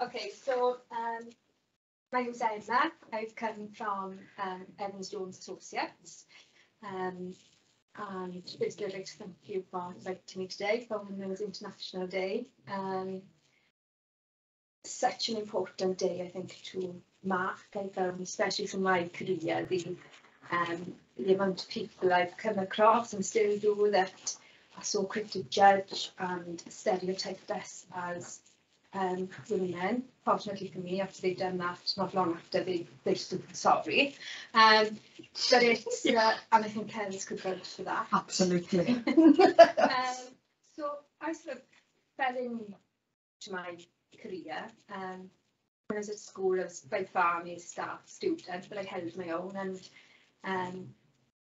Okay, so um, my name's Emma. I've come from um, Evans Jones Associates. Um, and it's I'd like to thank you for inviting me today for Women's International Day. Um, such an important day, I think, to mark, I found, um, especially from my career, the, um, the amount of people I've come across and still do that are so quick to judge and stereotype us as um, women, fortunately for me, after they've done that, not long after, they, they stood sorry. Um, but it's, uh, and I think Ken's could vote for that. Absolutely. um, so I sort of fell into my career. Um, when I was at school, I was by far my staff student, but I held my own and um,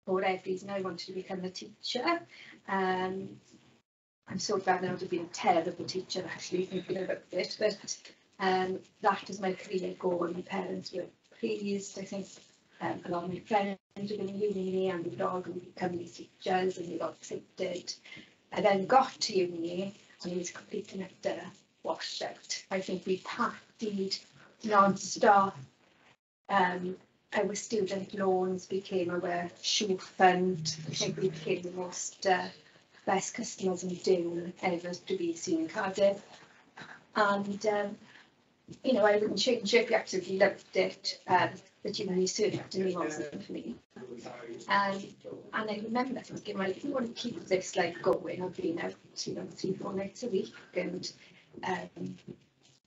for every reason I wanted to become a teacher. Um, I'm so glad now to be a terrible teacher actually thinking about it, but um, that is my career goal. My parents were pleased, I think, um, a lot of my friends were going to uni and we'd all going to become these teachers and they got excited. I then got to uni and it was completely and utter washout. I think we partied non-stop. Um, our student loans became our shoe fund. I think we became the most uh, best customers in doing ever to be seen in Cardiff. And, um, you know, I wouldn't change it. We absolutely loved it. Um, but, you know, he certainly wasn't for me. Um, and I remember thinking, well, if you want to keep this like going, I've been out, you know, three, four nights a week. And um,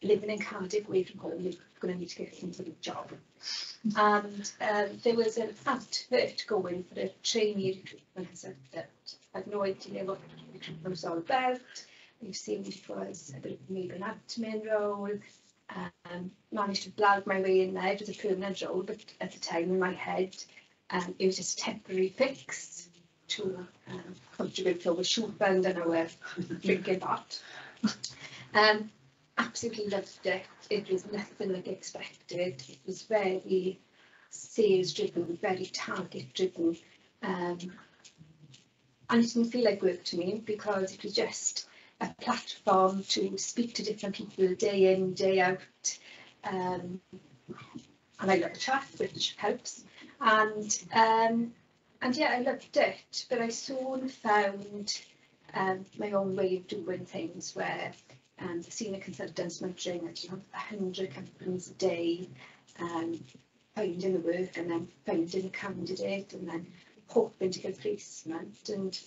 living in Cardiff away from home, you're going to need to get some sort of job. And um, there was an advert going for a trainee recruitment consultant. I had no idea what recruitment was all about. We've seen it was a bit of maybe an admin role. Um, managed to blag my way in there. It was a permanent role, but at the time in my head, um, it was just a temporary fix to um, contribute to our shoe fund and our drinking pot. Um, absolutely loved it. It was nothing like expected. It was very sales driven, very target driven. Um, and it didn't feel like work to me because it was just a platform to speak to different people day in, day out. Um, and I love chat, which helps. And um, and yeah, I loved it, but I soon found um, my own way of doing things where and senior consultants mentoring at you know, 100 companies a day um, finding the work and then finding a candidate and then hoping to get placement and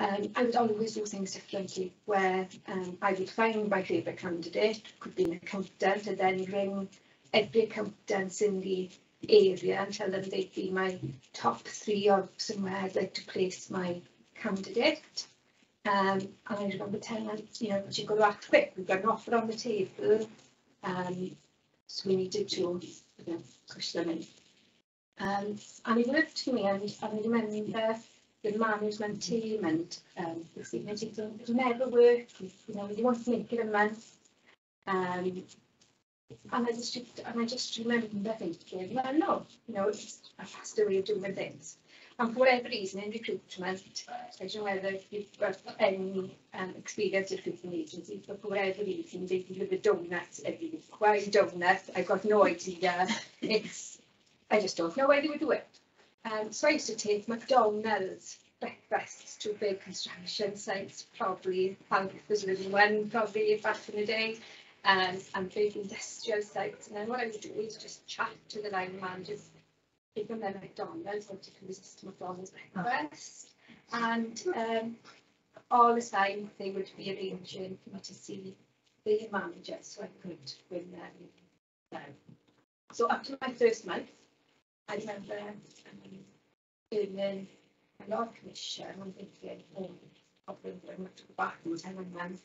Um, I would always do things differently where um, I would find my favourite candidate, could be an accountant, and then ring every accountant in the area and tell them they'd be my top three of somewhere I'd like to place my candidate. Um, and I remember telling you know, you've got to act quick, we've got an offer on the table. Um, so we needed to you know, push them in. Um, and he looked to me and, and I remember the management team and um, the senior team, it'll never work, you know, you want to make it a month. Um, and I just, and I just remember thinking, well, no, you know, it's a faster way of doing things and for whatever reason in recruitment, I don't know whether you've got any um, experience with recruitment agencies, but for whatever reason they deliver donuts every week. Why donuts? I've got no idea. It's I just don't know why they would do it. Um, so I used to take McDonald's breakfasts to big construction sites, probably Hancock was living one probably back in the day, um, and big industrial sites. And then what I would do is just chat to the line managers even then McDonald's, wanted to resist McDonald's breakfast. And um, all the time they would be arranging for me to see the manager so I could win them down. So to my first month, I remember um, earning a lot of commission and thinking, oh, probably I'm going to go back and them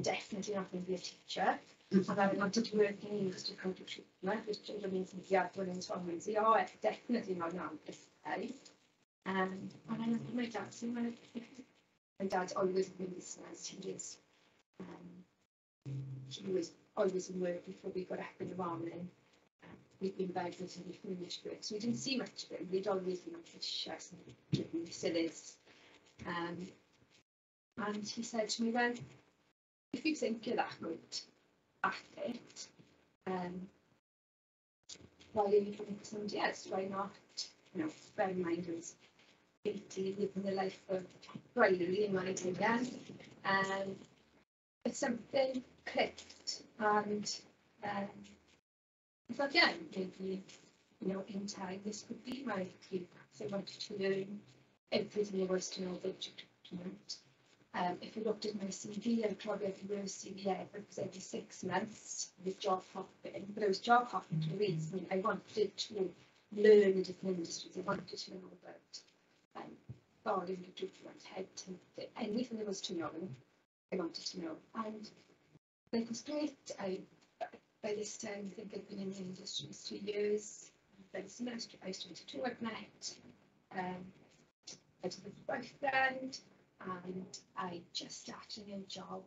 definitely not going to be a teacher. And I wanted to work in industry country treatment, which means in the in Swansea. Oh, it's definitely not an day. Um, and I at my dad saying, well, my dad's always been listeners. He is, um, he was always in work before we got up in the morning. We'd been bed until we finished work, so we didn't see much of him. We'd always been chest and is. Um, and he said to me, well, if you think you're that good, at it. Um, while you think somebody else, why not, you know, bear in mind who's eighty, living the life of Riley in my opinion. Um, but something clicked and, um, I thought, yeah, maybe, you know, in time, this could be my career. So I wanted to learn everything there was to know about document. Um, if you looked at my CV, I'd probably had the worst CV because every six months with job hopping. But I was job hopping for a reason. I wanted to learn the different industries. I wanted to know about um, garden, recruitment, head, anything there was to know. I wanted to know. And it was great. I, by this time, I think I've been in the industry two years. By the semester, I was 22 at night. Um, I did a boyfriend and I just started a new job.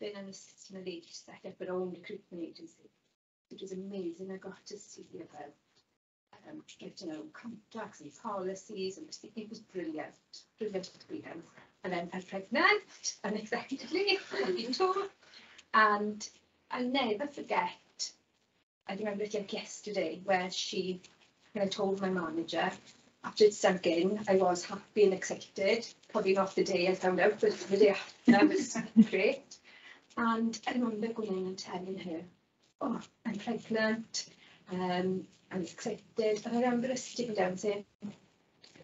Been an assistant age set up our own recruitment agency. It was amazing. I got to see about um, get to know contracts and policies and it was brilliant, brilliant experience. And then I was pregnant unexpectedly, and I'll never forget. I remember it like yesterday where she, when I told my manager after it sunk in, I was happy and excited. Probably not the day I found out, but the day after was great. And I remember going in and telling her, oh, I'm pregnant, um, I'm excited. And I remember her sitting down saying,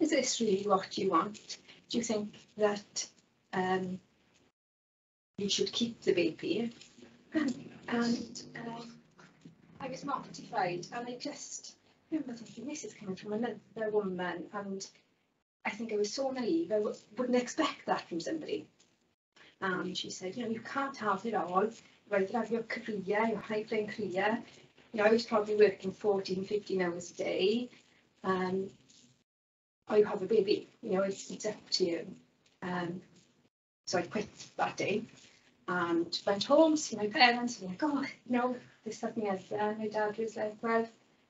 is this really what you want? Do you think that um, you should keep the baby? And, and um, I was mortified and I just Remember thinking, this is coming from another woman, and I think I was so naive, I wouldn't expect that from somebody. And she said, you know, you can't have it all. You either have your career, your high flying career. You know, I was probably working 14, 15 hours a day. Um, or you have a baby, you know, it's, it's up to you. Um, so I quit that day and went home, see my parents, and like, oh, you know, there's something else there. My dad was like, well,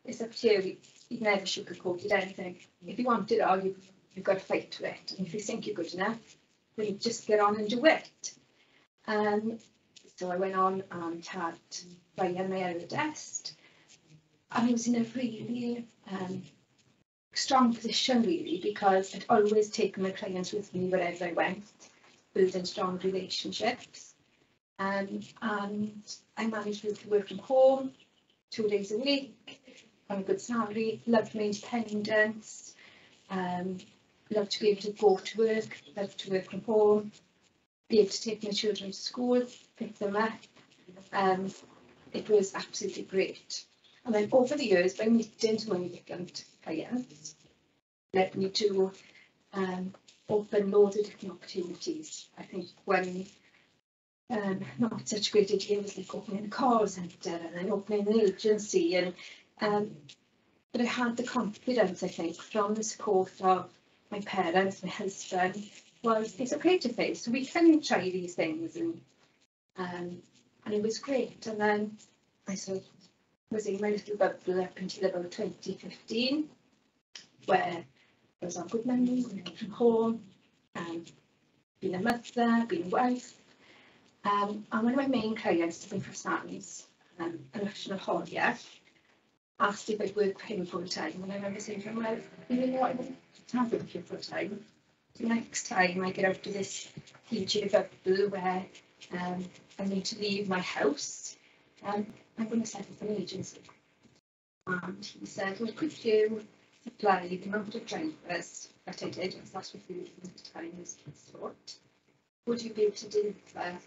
it's up to you. You've never sugarcoated anything. If you want it all, you've, you've got to fight to it. And if you think you're good enough, then you just get on and do it. Um, so I went on and had Ryan, my eldest. And I was in a really um, strong position, really, because I'd always taken my clients with me wherever I went, building strong relationships. Um, and I managed to work from home two days a week on a good salary, love my independence, um, love to be able to go to work, love to work from home, be able to take my children to school, pick them up. Um, it was absolutely great. And then over the years, by meeting when we became clients, led me to um, open loads of different opportunities. I think when um, not such great idea was like opening a call centre and uh, then opening an agency and um, but I had the confidence, I think, from the support of my parents, my husband, was it's okay to face. So we can try these things and um, and it was great. And then I sort of was in my little bubble up until about 2015, where I was on good money, working from home, um, being a mother, being a wife. Um, and one of my main clients to be for Sanis, um, yn ysyn yr asked if I'd work for full time, and I remember saying to him, well, you know what, I wouldn't have work for full time. The next time I get out of this teaching bubble where um, I need to leave my house, um, I'm going to set up an agency. And he said, well, could you supply the amount of drivers that I did, because that's what we at the time was thought, would you be able to deliver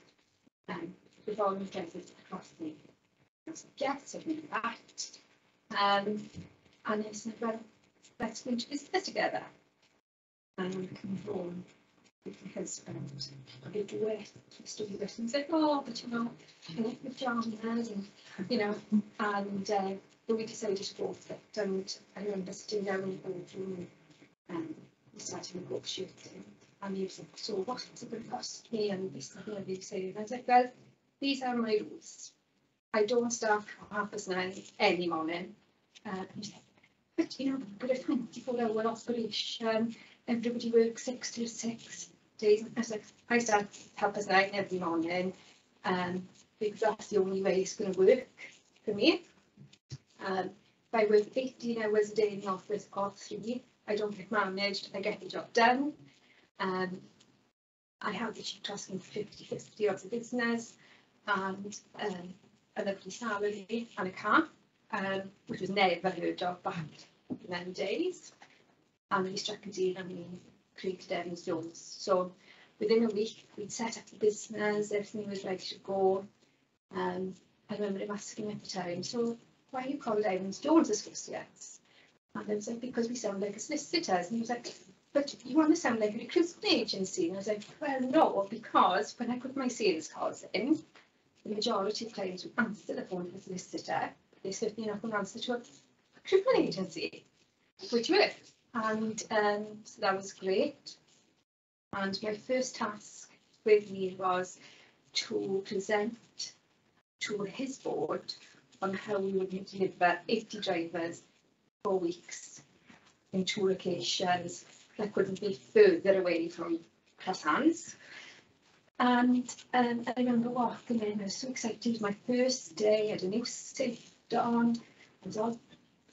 um, the volume of drivers across the I was like, yes, I can do that. um, and it's never let's go to business together and conform with the husband. And it'd be worth just all this and say, oh, but you know, I like the pajamas and, you know, and uh, but we decided to go for it. And I remember sitting down um, and going through um, starting negotiating and he was like, so what's it going to cost me and this and that and saying, and I was like, well, these are my rules. I don't start half past nine any morning. Uh, but you know we're a 24 hour operation. Everybody works six to six. Days I was like I start help us nine every morning. Um because that's the only way it's going to work for me. Um I work 18 hours a day in the office or three I don't get managed. I get the job done. Um I have the chief in 50 50 of the business and um, a lovely salary and a car. Um, which was never heard of back in them days. And we struck a deal and we created Evans Jones. So within a week, we'd set up the business, everything was ready to go. Um, I remember him asking at the time, so why are you called Evans Jones Associates? And I was like, because we sound like a solicitors. And he was like, but you want to sound like a recruitment agency. And I was like, well, no, because when I put my sales calls in, the majority of clients would answer the phone to the solicitor. Certainly going to answer to a recruitment agency, which worked. And um, so that was great. And my first task with me was to present to his board on how we would need to deliver 80 drivers for weeks in two locations that couldn't be further away from Classans. And um, I remember walking in, I was so excited, my first day, at a new suit down. And so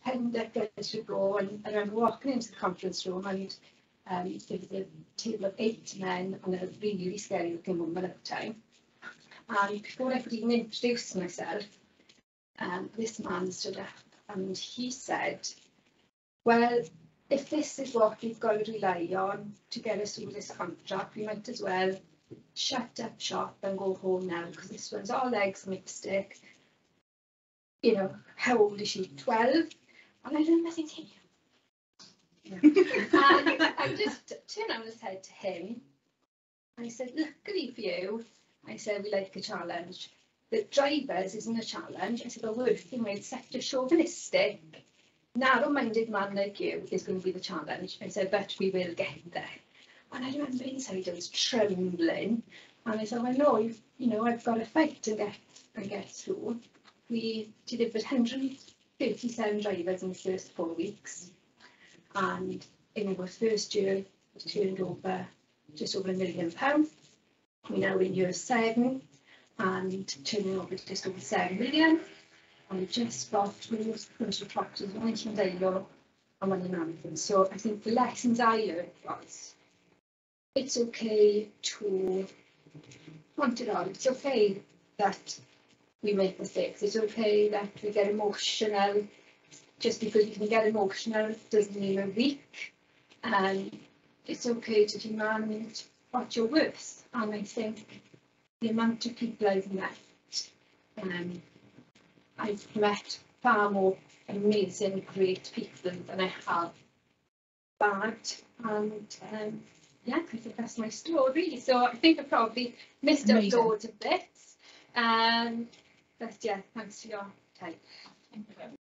Pendecker as we go, and, and I'm walking into the conference room, and um, there was a table of eight men and a really, really scary looking woman at the time. And before I could even introduce myself, um, this man stood up and he said, well, if this is what we've got to rely on to get us through this contract, we might as well shut up shop and go home now because this one's all eggs mixed stick you know, how old is she? 12? And I remember thinking, yeah. and I just turned around and said to him, I said, luckily for you, I said, we like a challenge. The drivers isn't a challenge. I said, but working with such a chauvinistic, narrow-minded man like you is going to be the challenge. I said, but we will get there. And I remember inside I was trembling. And I said, well, no, you know, I've got to fight and get, and get through. We delivered 137 drivers in the first four weeks. And in our first year, we turned over just over a million pounds. We're now in year seven and turning over just over 7 million. And we just got two commercial properties, one in Llandilo and one in Ammanford. So I think the lessons I learned was it's okay to want it on. It's okay that we make mistakes. It's okay that we get emotional. Just because you can get emotional doesn't mean we're weak. And um, it's okay to demand what you're worth. And I think the amount of people I've met, um, I've met far more amazing, great people than I have bad. And um, yeah, I think that's my story. So I think I probably missed out loads of bits. Um, but yeah, thanks for your time.